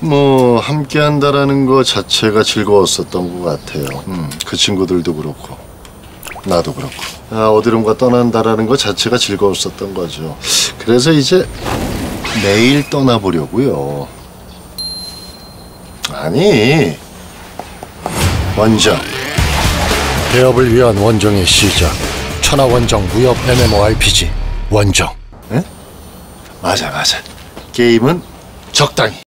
뭐 함께 한다라는 거 자체가 즐거웠었던 것 같아요. 음, 그 친구들도 그렇고 나도 그렇고 아, 어디론가 떠난다라는 거 자체가 즐거웠었던 거죠. 그래서 이제 내일 떠나보려고요. 아니 원정 대업을 위한 원정의 시작. 천하원정 무협 MMORPG 원정. 맞아 맞아 게임은 적당히